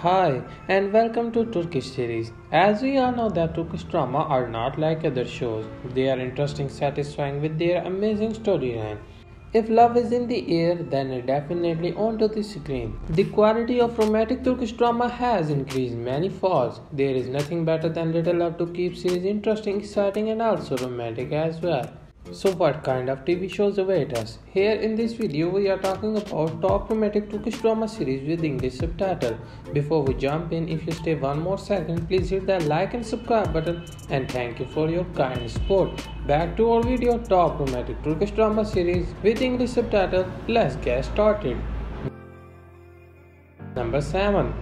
Hi and welcome to Turkish series. As we all know that Turkish drama are not like other shows. They are interesting, satisfying with their amazing storyline. If love is in the air, then it definitely onto the screen. The quality of romantic Turkish drama has increased many folds. There is nothing better than Little Love to keep series interesting, exciting and also romantic as well. So what kind of TV shows await us? Here in this video we are talking about top romantic Turkish drama series with English subtitle. Before we jump in, if you stay one more second, please hit that like and subscribe button and thank you for your kind support. Back to our video top romantic Turkish drama series with English subtitle. Let's get started. Number 7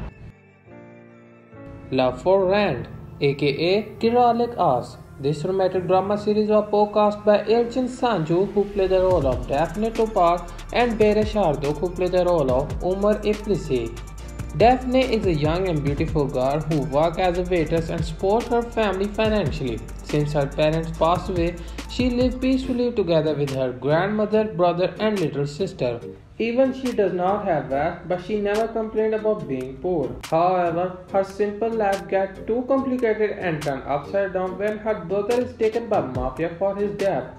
Love for Rent aka Kiralık Aşk this romantic drama series was co-cast by Elçin Sangu, who played the role of Daphne Topak, and Barış Arduç, who played the role of Umar Iplisi. Daphne is a young and beautiful girl who works as a waitress and supports her family financially. Since her parents passed away, she lives peacefully together with her grandmother, brother, and little sister. Even she does not have wealth, but she never complained about being poor. However, her simple life gets too complicated and turned upside down when her brother is taken by mafia for his debt.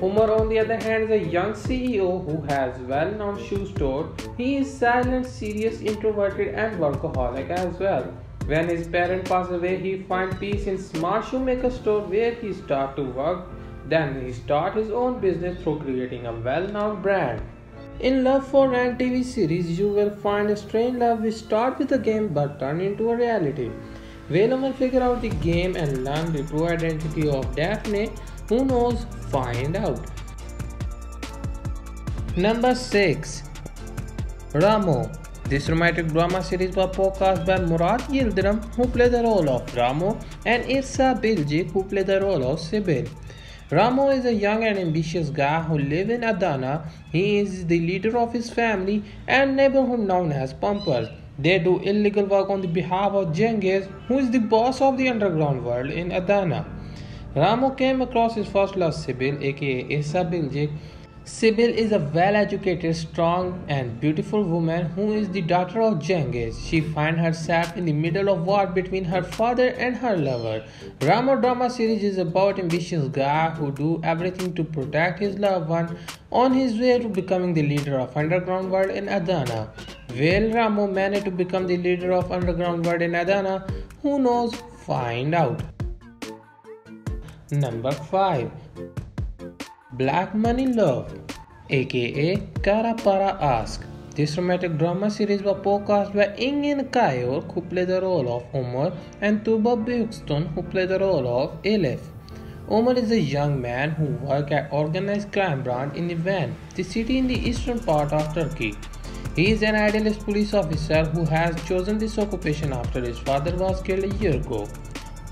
Umar, on the other hand, is a young CEO who has well-known shoe store. He is silent, serious, introverted, and workaholic as well. When his parents pass away, he finds peace in smart shoemaker store where he starts to work. Then he starts his own business through creating a well-known brand. In Love for Rent TV series, you will find a strange love which starts with a game but turn into a reality. Vela will figure out the game and learn the true identity of Daphne. Who knows? Find out. Number 6 Ramo This romantic drama series was podcast by Murat Yildirim, who played the role of Ramo, and Esra Bilgiç, who played the role of Sibyl. Ramo is a young and ambitious guy who lives in Adana. He is the leader of his family and neighborhood known as Pumpers. They do illegal work on the behalf of Cengiz, who is the boss of the underground world in Adana. Ramo came across his first love, Sibyl, aka Esra Bilgiç, Sibyl is a well-educated, strong and beautiful woman who is the daughter of Cengiz. She finds herself in the middle of war between her father and her lover. Ramo drama series is about ambitious guy who do everything to protect his loved one on his way to becoming the leader of underground world in Adana. Will Ramo manage to become the leader of underground world in Adana? Who knows? Find out. Number 5 Black Money Love, aka Kara Para Aşk. This romantic drama series was podcast by Engin Kayor, who played the role of Umar, and Tuba Büyüküstün, who played the role of Elif. Umar is a young man who works at organized crime branch in Van, the city in the eastern part of Turkey. He is an idealist police officer who has chosen this occupation after his father was killed a year ago.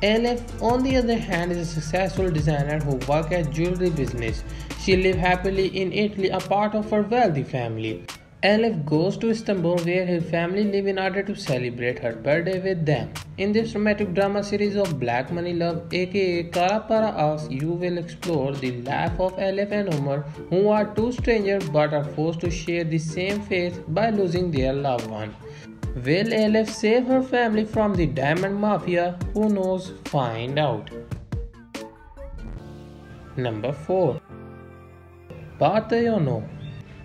Elif, on the other hand, is a successful designer who works at jewelry business. She lives happily in Italy, a part of her wealthy family. Elif goes to Istanbul where her family live in order to celebrate her birthday with them. In this romantic drama series of Black Money Love aka Kara Para Aşk, you will explore the life of Elif and Umar who are two strangers but are forced to share the same fate by losing their loved one. Will Elif save her family from the Diamond Mafia? Who knows? Find out. Number 4 Baht Oyunu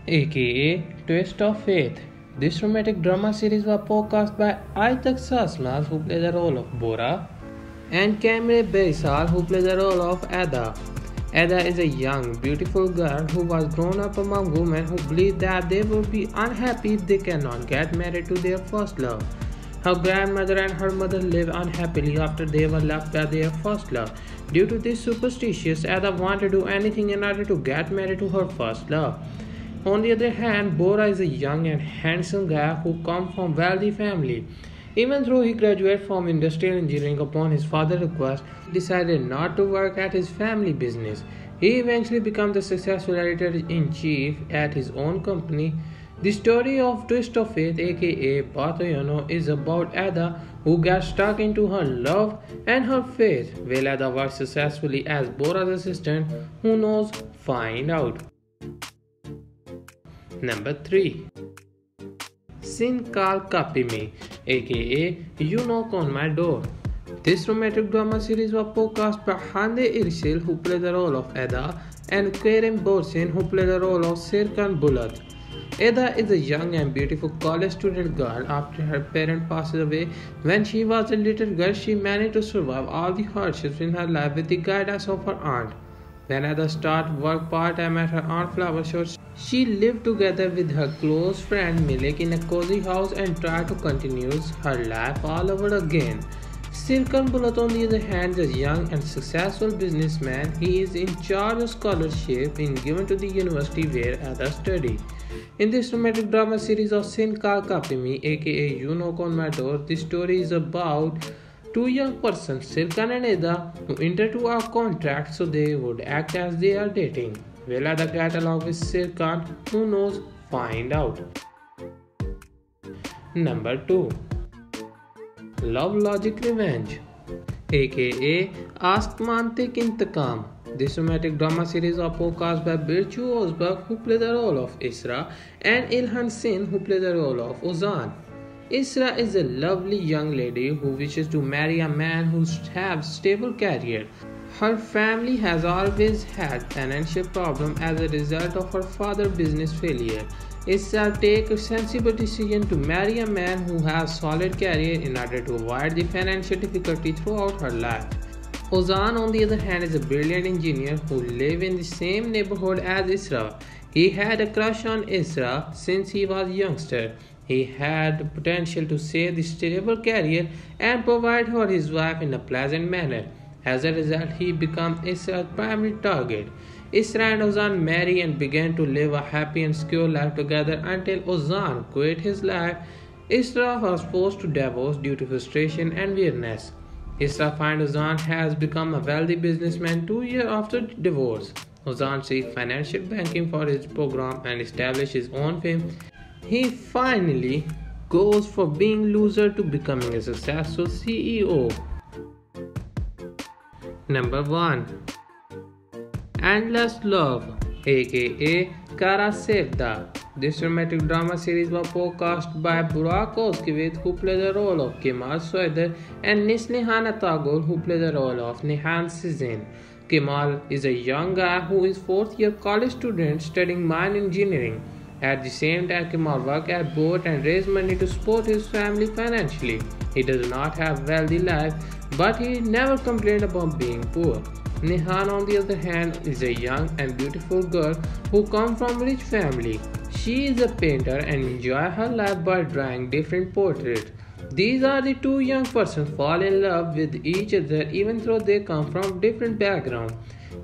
aka Twist of Fate. This romantic drama series was podcast by Aytaç Şaşmaz who played the role of Bora and Kamre Baysal who played the role of Ada. Ada is a young, beautiful girl who was grown up among women who believe that they will be unhappy if they cannot get married to their first love. Her grandmother and her mother live unhappily after they were left by their first love. Due to this superstitious, Ada wanted to do anything in order to get married to her first love. On the other hand, Bora is a young and handsome guy who comes from wealthy family. Even though he graduated from industrial engineering upon his father's request, he decided not to work at his family business. He eventually became the successful editor-in-chief at his own company. The story of Twist of Fate aka Baht Oyunu is about Ada who gets stuck into her love and her faith. Will Ada works successfully as Bora's assistant? Who knows? Find out. Number 3 Sen Çal Kapımı, aka You Knock on My Door. This romantic drama series was podcast by Hande Erçel, who played the role of Eda, and Kerem Bürsin, who played the role of Serkan Bolat. Eda is a young and beautiful college student girl. After her parent passes away, when she was a little girl, she managed to survive all the hardships in her life with the guidance of her aunt. When Eda start work part-time at her aunt flower shop. she lived together with her close friend Milik in a cozy house and tried to continue her life all over again. Serkan Bolat, on the other hand, is a young and successful businessman. He is in charge of scholarship being given to the university where Eda studied. In this romantic drama series of Sen Çal Kapımı, aka You Knock on the story is about two young persons, Serkan and Eda, who enter into a contract so they would act as they are dating. Will Eda get along with Serkan? Who knows? Find out. Number 2 Love Logic Revenge aka Aşk Mantık İntikam. This romantic drama series is podcast by Burcu Özberk who play the role of Isra and İlhan Şen who play the role of Ozan. Isra is a lovely young lady who wishes to marry a man who has a stable career. Her family has always had financial problem as a result of her father's business failure. Isra take a sensible decision to marry a man who has a solid career in order to avoid the financial difficulty throughout her life. Ozan, on the other hand, is a brilliant engineer who lives in the same neighborhood as Isra. He had a crush on Isra since he was a youngster. He had the potential to save his terrible career and provide for his wife in a pleasant manner. As a result, he became Isra's primary target. Isra and Ozan married and began to live a happy and secure life together until Ozan quit his life. Isra was forced to divorce due to frustration and weariness. Isra finds Ozan has become a wealthy businessman two years after divorce. Ozan seeks financial backing for his program and establishes his own firm. He finally goes from being loser to becoming a successful CEO. Number 1 Endless Love aka Kara Sevda. This romantic drama series was podcast by Burak Özçivit who played the role of Kemal Soydere and Neslihan Atagül who played the role of Nihan Sezin. Kemal is a young guy who is fourth year college student studying mine engineering. At the same time, Kemal works at boat and raise money to support his family financially. He does not have wealthy life, but he never complained about being poor. Nihan, on the other hand, is a young and beautiful girl who comes from a rich family. She is a painter and enjoys her life by drawing different portraits. These are the two young persons fall in love with each other even though they come from different backgrounds.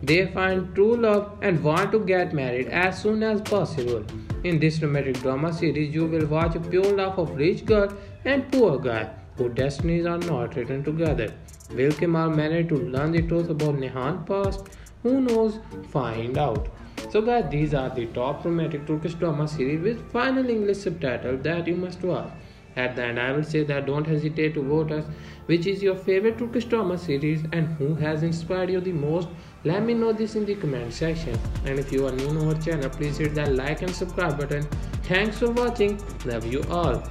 They find true love and want to get married as soon as possible. In this romantic drama series, you will watch a pure love of rich girl and poor guy whose destinies are not written together. Will Kemal manage to learn the truth about Nihan past? Who knows? Find out. So guys, these are the top romantic Turkish drama series with final English subtitle that you must watch. At the end, I will say that don't hesitate to vote us which is your favorite Turkish drama series and who has inspired you the most. Let me know this in the comment section. And if you are new to our channel, please hit that like and subscribe button. Thanks for watching. Love you all.